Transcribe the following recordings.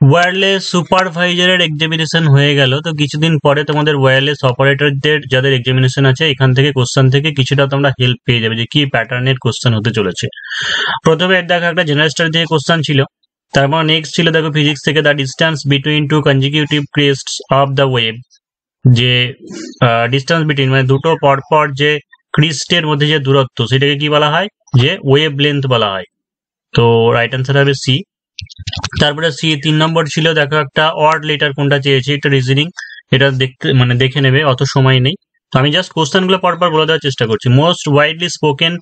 Wireless সুপারভাইজারের examination হয়ে গেল। তো কিছুদিন পরে তোমাদের ওয়্যারলেস অপারেটরদের যাদের এক্সামিনেশন আছে, এখান থেকে কোশ্চেন থেকে কিছুটা তোমরা হেল্প পেয়ে যাবে যে কি প্যাটার্নের কোশ্চেন হতে চলেছে। প্রথমে দেখো, একটা জেনারেল স্টাডি থেকে কোশ্চেন ছিল। তারপর নেক্সট ছিল দেখো ফিজিক্স থেকে the distance between two consecutive crest of the wave যে ডিস্টেন্স বিটুইন মানে দুটো পরপর যে ক্রিস্টের মধ্যে যে দূরত্ব, সেটাকে কি বলা হয়? যে ওয়েব লেন্থ বলা হয়। তো রাইট অ্যান্সার হবে সি তারপরে সি তিন নম্বর ছিল, দেখো একটা ওয়ার্ড লেটার কোনটা চেয়েছে এটা রিজনিং এটা দেখতে মানে দেখে নেবে, অত সময় নেই। তো আমি জাস্ট কোশ্চেনগুলো পরপর বলে দেওয়ার চেষ্টা করছি। মোস্ট ওয়াইডলি স্পোকেন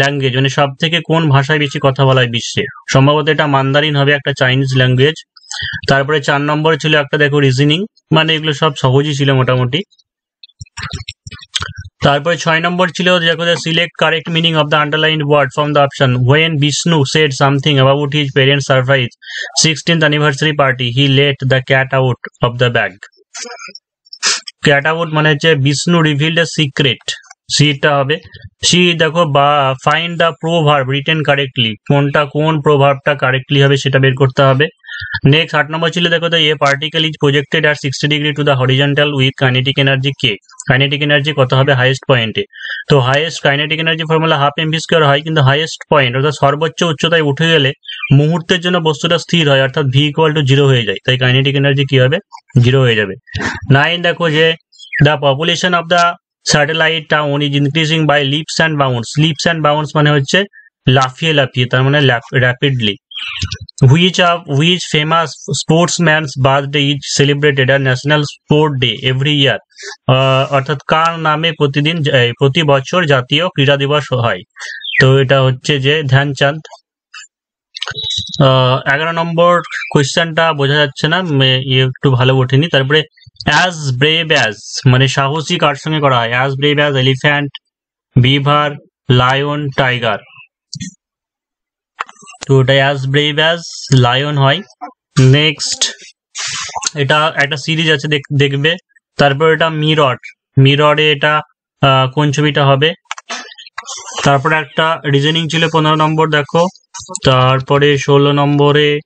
ল্যাঙ্গুয়েজ মানে সব থেকে কোন ভাষায় বেশি কথা বলা হয় বিশ্বে? সম্ভবত এটা মান্দারিন হবে, একটা চাইনিজ ল্যাঙ্গুয়েজ তারপরে চার নম্বর ছিল একটা, দেখো রিজনিং মানে এগুলো সব সহজই ছিল মোটামুটি। তারপরে ছয় নম্বর ছিল select correct meaning of the underline word from the option when Vishnu said something about his parents surprise sixteenth anniversary party he let the cat out of the bag cat out মানে হচ্ছে Vishnu reveal the secret সিটা হবে C দেখো, বা find the proverb written correctly কোনটা কোন প্রোভার্বটা correctly হবে সেটা বের করতে হবে। নেক্সট আট নম্বর ছিল দেখো তো a particle is projected are sixty degree to the horizontal with kinetic energy K kinetic energy কত হবে? হাইয়েস্ট পয়েন্টে তো highest kinetic energy formula half MV square হয়, কিন্তু হাইয়েস্ট পয়েন্ট অর্থাৎ সর্বোচ্চ উচ্চতায় উঠে গেলে মুহূর্তের জন্য বস্তুটা স্থির হয়, অর্থাৎ ভি ইকুয়াল টু জিরো হয়ে যায়। তাই কাইনেটিক এনার্জি কি হবে? জিরো হয়ে যাবে। নাইন দেখো যে the population of the satellite town is increasing by leaps and bounds leaps and bounds মানে হচ্ছে লাফিয়ে লাফিয়ে, তার মানে rapidly which of which famous birthday is celebrated as national sport day every year? Ah, অর্থাৎ কার নামে প্রতিদিন প্রতি বছর জাতীয় ক্রীড়া দিবস হয়? তো এটা হচ্ছে যে ধ্যানচাঁদ। এগারো নম্বর কোয়েশ্চেনটা বোঝা যাচ্ছে না ইয়ে একটু ভালো ওঠেনি। তারপরে অ্যাজ ব্রেভ অ্যাজ মানে সাহসী কার সঙ্গে করা হয়? As brave as elephant beaver lion tiger তো ওটা অ্যাজ ব্রেভ অ্যাজ লায়ন হয় নেক্সট এটা একটা সিরিজ আছে, দেখ- দেখবে। তারপর এটা মিরর মিররে এটা কোন ছবিটা হবে। তারপরে একটা রিজনিং ছিল পনেরো নম্বর, দেখো। তারপরে ষোলো নম্বরে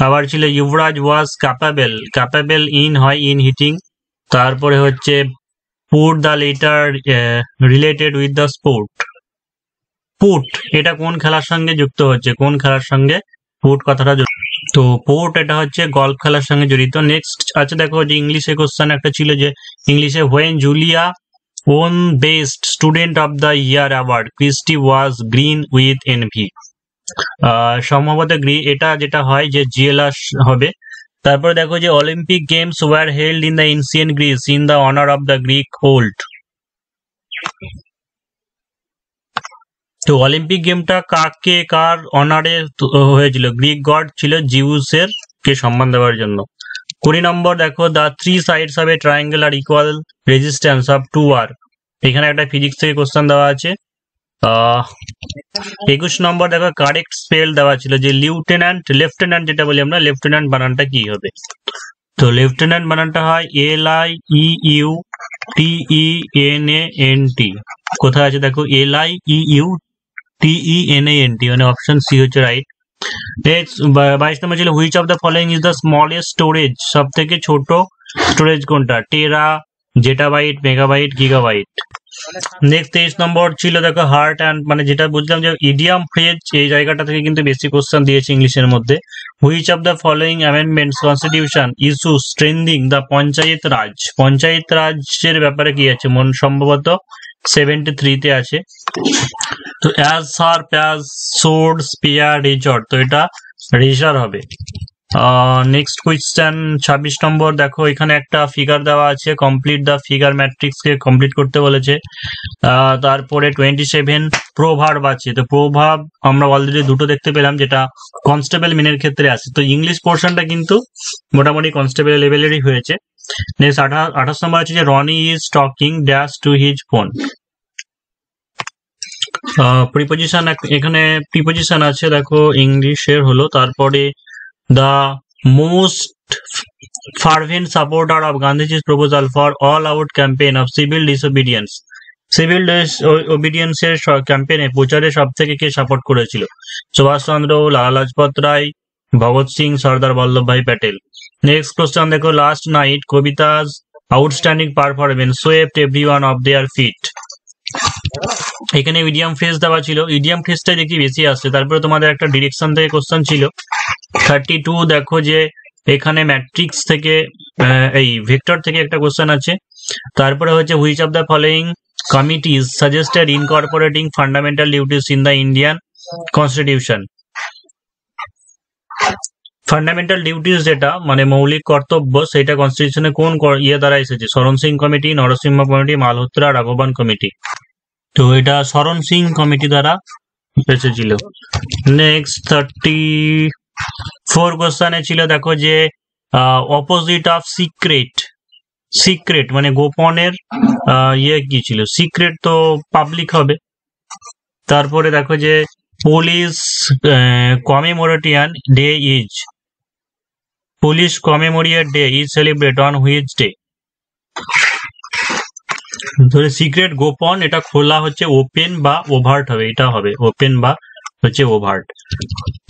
আবার ছিল Yuvraj was capable capable in হয় ইন হিটিং তারপরে হচ্ছে put the letter related with the sport put এটা কোন খেলার সঙ্গে যুক্ত হচ্ছে? কোন খেলার সঙ্গে পুট কথাটা তো পোর্ট এটা হচ্ছে গল্ফ খেলার সঙ্গে জড়িত। নেক্সট আছে দেখো যে ইংলিশে কোশ্চেন একটা ছিল যে ইংলিশে when Julia won best student of the year award Christie was green with envy সম্ভবত এটা যেটা হয় যে জিএলআর হবে। তারপরে দেখো যে Olympic games were held in the ancient Greece in the honour of the Greek old তো অলিম্পিক গেমটা কাকে, কার অনারে হয়েছিল? গ্রিক গড ছিল জিউসের কে সম্মান দেওয়ার জন্য। কুড়ি নম্বর দেখো the three sides of a triangle are equal resistance of two R এখানে একটা ফিজিক্স থেকে কোশ্চেন দেওয়া আছে। একুশ নম্বর দেখো কারেক্ট স্পেল দেওয়া ছিল যে লিউটেন্যান্ট লেফটেন্যান্ট যেটা বলি আমরা লেফটেন্যান্ট বানানটা কি হবে? তো লেফটেন্যান্ট বানানটা হয় L I E U T E N A N T কোথায় আছে দেখো? L I U N T মানে অপশন সি হচ্ছে রাইট নেক্সট বাইশ নম্বর ছিল which of the following is the smallest storage সব থেকে ছোট স্টোরেজ কোনটা? টেরা জেটাবাইট মেগাবাইট গিগাবাইট নেক্সট তেইশ নম্বর ছিল, দেখো হার্ট অ্যান্ড মানে যেটা বুঝলাম যে ইডিয়াম ফ্রেজ এই জায়গাটা থেকে কিন্তু বেশি কোশ্চেন দিয়েছে ইংলিশের মধ্যে। Which of the following amendments constitution issue strengthening the panchayat raj panchayat রাজের ব্যাপারে কি আছে? মন সম্ভবত সেভেন্টি থ্রিতে আছে। তো as sharp as sword spear razor তো এটা রিজার হবে। নেক্সট কোয়েশ্চেন ছাব্বিশ নম্বর, দেখো এখানে একটা ফিগার দেওয়া আছে কমপ্লিট দ্য ফিগার ম্যাট্রিক্স কে কমপ্লিট করতে বলেছে। তারপরে টোয়েন্টি সেভেন প্রভাব আছে। তো প্রভাব আমরা অলরেডি দুটো দেখতে পেলাম, যেটা কনস্টেবল মিনের ক্ষেত্রে আছে। তো ইংলিশ পোর্শনটা কিন্তু মোটামুটি কনস্টেবল লেভেলেরই হয়েছে। নেক্সট আঠাশ আঠাশ নম্বর আছে যে Rony is talking dash to his phone preposition এখানে প্রিপোজিশন আছে, দেখো ইংলিশের হলো। তারপরে the most fervent supporter of গান্ধীজির proposal for all out campaign of civil disobedience civil ওবিডিয়েন্সের ক্যাম্পেইনে প্রচারে সব থেকে কে সাপোর্ট করেছিল? সুভাষচন্দ্র, লালা লাজপত রায়, ভগৎ সিং, সর্দার বল্লভভাই প্যাটেল। নেক্সট কোশ্চেন দেখো last night Kavita's outstanding performance swept every one of their feet এখানে ইডিয়াম ফ্রেজ দেওয়া ছিল। ইডিয়াম ফ্রেজটা দেখি বেশি আসছে। তারপরে তোমাদের একটা ডিরেকশন থেকে কোশ্চেন ছিল। থার্টি টু দেখো যে এখানে ম্যাট্রিক্স থেকে এই ভেক্টর থেকে একটা কোশ্চেন আছে। তারপরে হচ্ছে which of the following committees suggested incorporating fundamental duties in the Indian constitution fundamental duties যেটা মানে মৌলিক কর্তব্য, সেটা কনস্টিটিউশনে কোন ইয়ে দ্বারা এসেছে? Swaran Singh committee Narasimha committee Malhotra, Raghavan committee তো এটা শরণ সিং কমিটি দ্বারা এসেছিল। নেক্সট থার্টি ফোর কোশ্চানে ছিল, দেখো যে অপোজিট অফ সিক্রেট সিক্রেট মানে গোপনের ইয়ে কি ছিল? সিক্রেট তো পাবলিক হবে। তারপরে দেখো যে police commemoration day is police commemoration day is celebrate on which day ধরে সিক্রেট গোপন, এটা খোলা হচ্ছে ওপেন বা ওভার্ট হবে, এটা হবে ওপেন বা হচ্ছে ওভার্ট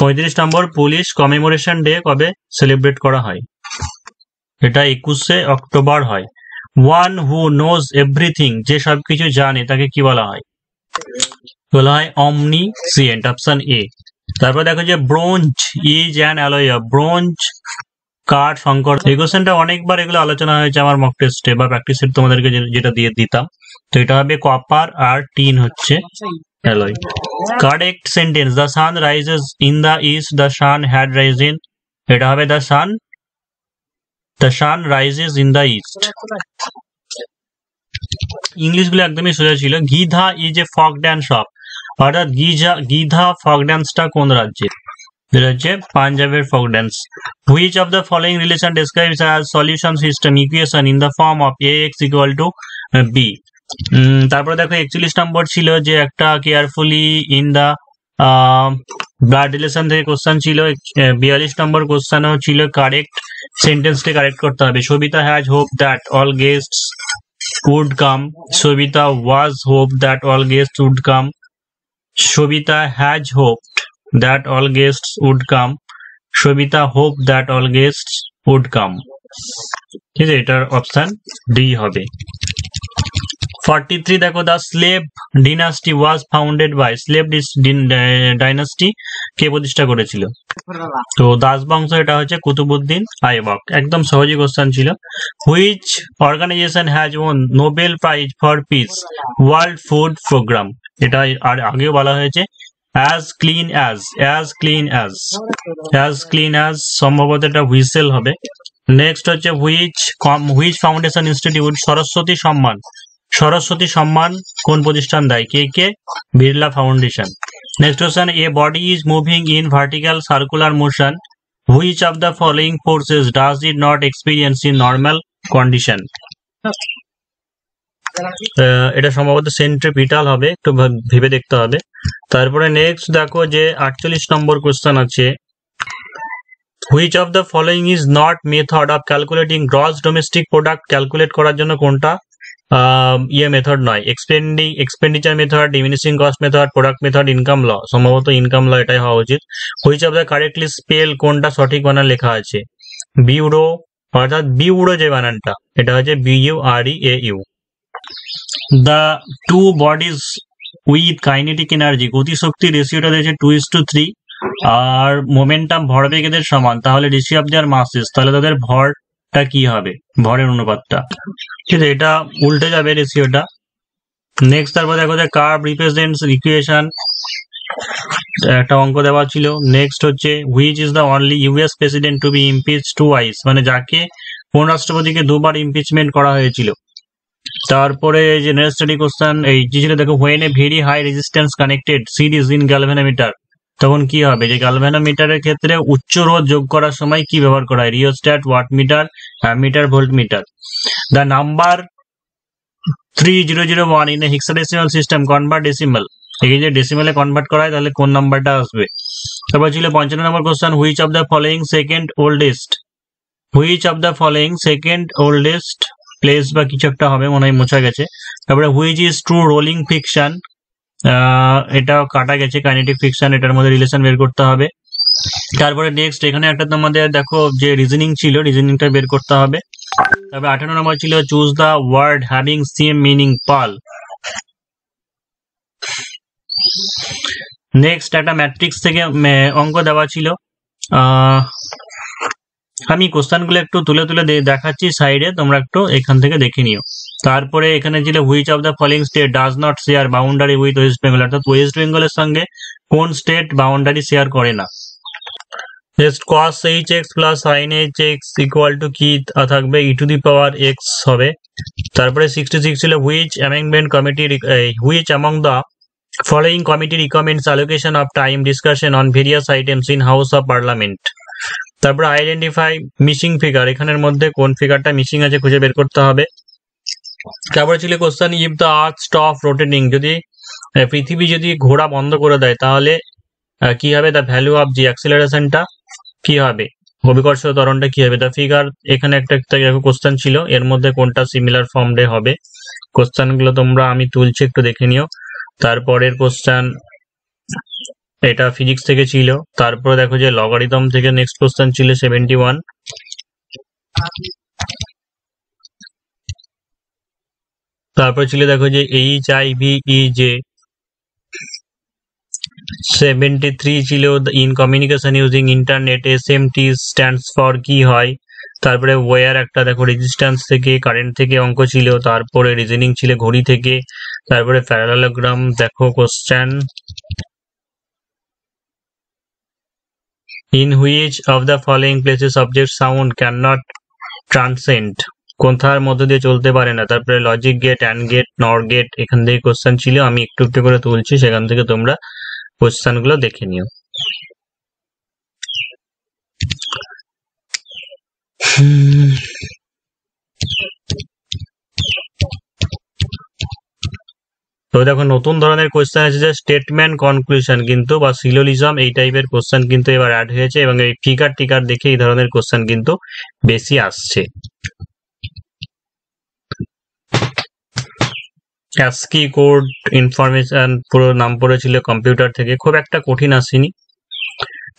পঁয়ত্রিশ নম্বর পুলিশ কমেমোরেশন ডে কবে সেলিব্রেট করা হয়? এটা একুশে অক্টোবর হয়। ওয়ান হু নোজ এভরিথিং যে সবকিছু জানে, তাকে কি বলা হয়? বলা হয় অমনি সিয়েন্ট অপশন এ তারপর দেখো যে bronze is an alloy bronze কাঠ শঙ্কর এই কোশ্চেনটা অনেকবার এগুলো আলোচনা হয়েছে আমার মক টেস্টে বা প্র্যাকটিসে তোমাদেরকে যেটা দিয়ে দিতাম। তো এটা হবে কপার আর টিন হচ্ছে alloy correct sentence the sun rises in the east the sun had rise in এটা হবে the sun the sun rises in the east ইংলিশগুলো একদমই সোজা ছিল Giddha is a folk dance shop অর্থাৎ গিজা গিধা ফক ড্যান্সটা কোন রাজ্যের? এটা হচ্ছে পাঞ্জাবের folk dance which of the following relation describes as solution system equation in the form of a X equal to B তারপরে দেখো, একচল্লিশ নম্বর ছিল যে একটা carefully in the blood relation থেকে কোশ্চেন ছিল বিয়াল্লিশ নম্বর কোশ্চেনও ছিল কারেক্ট সেন্টেন্সটি কারেক্ট করতে হবে Savita has hope that all guests would come. Sobita was hoped that all guests would come. Shobita has hoped that all guests would come. Shobita hoped that all guests would come. ঠিক আছে, এটার option D হবে। Forty three দেখো the slave dynasty was founded by slave dynasty কে প্রতিষ্ঠা করেছিল? তো দাস বংশ এটা হচ্ছে কুতুবুদ্দিন আইবক একদম সহজই কোশ্চেন ছিল। Which organization has won Nobel prize for peace world food programme এটা আর আগেও বলা হয়েছে। As clean as as clean as as clean as সম্ভবত এটা হুইসেল হবে। নেক্সট হচ্ছে which which foundation institute Saraswati Samman? Saraswati Samman কোন প্রতিষ্ঠান দেয়? কে কে? Birla foundation next question a body is moving in vertical circular motion which of the following forces does it not experience in normal condition এটা সম্ভবত centripetal হবে, একটু ভেবে দেখতে হবে। তারপরে নেক্সট দেখো যে আটচল্লিশ নম্বর কোশ্চেন আছে। Which of the following is not method of calculating gross domestic product calculate করার জন্য কোনটা? ইয়ে মেথড নয়। Expending expenditure method diminishing cost method product method income law সম্ভবত ইনকাম ল এটাই হওয়া উচিত। Which of the correctly spell কোনটা সঠিক বানান লেখা আছে? বিউরো অর্থাৎ বিউরো যে বানানটা, এটা হচ্ছে B U R U the two bodies with kinetic energy গতিশক্তি রেশিওটা দিয়েছে টু ইস টু থ্রি আর মোমেন্টাম ভরবেগেদের সমান, তাহলে রেশিও অফ দেয়ার মাসেস তাহলে তাদের ভরটা কি হবে? ভরের অনুপাতটা। ঠিক আছে, এটা উল্টে যাবে রেশিওটা নেক্সট তারপর দেখো যে কার্ভ রিপ্রেজেন্টস ইকুয়েশন একটা অঙ্ক দেওয়া ছিল। নেক্সট হচ্ছে which is the only US president to be impeach twice মানে যাকে কোন রাষ্ট্রপতিকে দুবার ইমপিচমেন্ট করা হয়েছিল। তারপরে জেনারেল স্টাডি কোশ্চেন এই যে ছিল দেখো when a very high resistance connected series in galvanometer তখন কি হবে? যে গ্যালভেনোমিটারের ক্ষেত্রে উচ্চ রোধ যোগ করার সময় কি ব্যবহার করা হয়? Rheostat watt meter meter volt meter the number three zero zero one in hexadecimal system convert decimal এই যে ডেসিমালে কনভার্ট করা হয়, তাহলে কোন নাম্বারটা আসবে? তারপর ছিল পঞ্চান্ন নম্বর question which of the following second oldest which of the following second oldest place বা কিছু একটা হবে মনে হয় মোছা গেছে। তারপরে which is true rolling fiction এটা কাটা গেছে কাইনেটিক ফিকশন এটার মধ্যে রিলেশন বের করতে হবে। তারপরে নেক্সট এখানে একটা তোমাদের দেখো যে রিজনিং ছিল রিজনিংটা বের করতে হবে। তারপরে আঠারো নম্বর ছিল choose the word having same meaning pal next একটা ম্যাট্রিক্স থেকে অঙ্ক দেওয়া ছিল। আমি কোশ্চানগুলো একটু তুলে তুলে দেখাচ্ছি সাইডে তোমরা একটু এখান থেকে দেখে নিও। তারপরে এখানে ছিল which of the following state does not share boundary with West Bengal অর্থাৎ ওয়েস্ট বেঙ্গলের সঙ্গে কোন স্টেট বাউন্ডারি শেয়ার করে না? Next cos H X plus sine H X equal to কি থাকবে? E to the power X হবে। তারপরে সিক্সটি সিক্স ছিল which amendment committee which among the following committee recommends allocation of time discussion on various items in house of parliament? তারপর identify missing figure এখানের মধ্যে কোন ফিগারটা missing আছে খুঁজে বের করতে হবে। তারপরে ছিল question if the earth stop rotating যদি পৃথিবী যদি ঘোরা বন্ধ করে দেয়, তাহলে কি হবে? দ্য ভ্যালু অফ জি অ্যাক্সিলারেশনটা কি হবে? অভিকর্ষ ত্বরণটা কি হবে? দ্য ফিগার এখানে একটা একটা কোশ্চেন ছিল, এর মধ্যে কোনটা সিমিলার ফর্মে হবে? কোশ্চেনগুলো তোমরা, আমি তুলছি, একটু দেখে নিও। তারপরের কোশ্চেন এটা ফিজিক্স থেকে ছিল। তারপরে দেখো যে লগারিদম থেকে নেক্সট কোশ্চেন ছিল সেভেন্টি ওয়ান তারপর ছিল দেখো যে H I V E seventy three ছিল in communication using internet S M T stands for কি হয়? তারপরে ওয়ার একটা দেখো রেজিস্ট্যান্স থেকে কারেন্ট থেকে অঙ্ক ছিল। তারপরে রিজনিং ছিল ঘড়ি থেকে। তারপরে প্যারালোগ্রাম দেখো question in which of the following places object sound can not transcend কোথার মধ্যে দিয়ে চলতে পারে না। তারপরে logic gate and gate nor gate এখান থেকে কোশ্চেন ছিল, আমি একটু একটু করে তুলছি, সেখান থেকে তোমরা কোশ্চেনগুলো দেখে নিও। তো দেখো, নতুন ধরনের কোশ্চেন আছে যে স্টেটমেন্ট কনক্লুশন কিন্তু বা সিলোলিজম এই টাইপের কোয়েশ্চেন কিন্তু এবার অ্যাড হয়েছে এবং এই ফিগার টিকার দেখে এই ধরনের কোশ্চেন কিন্তু বেশি আসছে। অ্যাসকি কোড ইনফরমেশন পুরো নাম পড়েছিল কম্পিউটার থেকে, খুব একটা কঠিন আসেনি।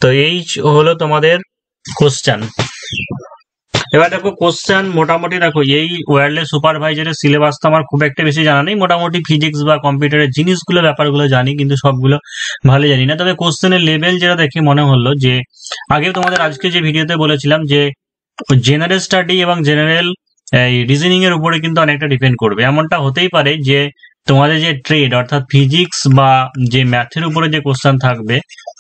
তো এই হলো তোমাদের কোশ্চেন এবার দেখো কোশ্চেন মোটামুটি দেখো, এই ওয়্যারলেস সুপারভাইজারের সিলেবাস তো আমার খুব একটা বেশি জানা নেই। মোটামুটি ফিজিক্স বা কম্পিউটারের জিনিসগুলো, ব্যাপারগুলো জানি, কিন্তু সবগুলো ভালো জানি না। তবে কোশ্চেনের লেভেল যেটা দেখে মনে হলো যে, আগে তোমাদের আজকে যে ভিডিওতে বলেছিলাম যে জেনারেল স্টাডি এবং জেনারেল এই রিজনিং এর উপরে কিন্তু অনেকটা ডিপেন্ড করবে। এমনটা হতেই পারে যে, তোমাদের যে ট্রেড অর্থাৎ ফিজিক্স বা যে ম্যাথের উপরে যে কোশ্চেন থাকবে,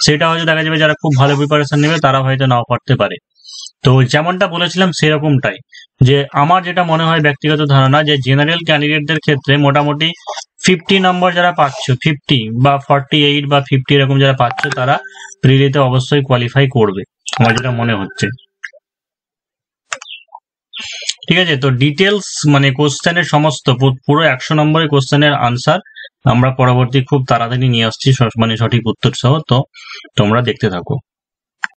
সেটা হয়তো দেখা যাবে যারা খুব ভালো প্রিপারেশন নেবে, তারা হয়তো নাও পারতে পারে। তো যেমনটা বলেছিলাম, সেরকমটাই। যে আমার যেটা মনে হয় ব্যক্তিগত ধারণা, যে জেনারেল ক্যান্ডিডেটদের ক্ষেত্রে মোটামুটি ফিফটি নম্বর যারা পাচ্ছ ফিফটি বা ফর্টি এইট বা ফিফটি এরকম যারা পাচ্ছ, তারা প্রিলিতে অবশ্যই কোয়ালিফাই করবে, আমার যেটা মনে হচ্ছে। ঠিক আছে, তো ডিটেলস মানে কোশ্চেনের সমস্ত, পুরো একশো নম্বরের কোশ্চেনের আনসার আমরা পরবর্তী খুব তাড়াতাড়ি নিয়ে আসছি মানে সঠিক উত্তর সহ, তো তোমরা দেখতে থাকো।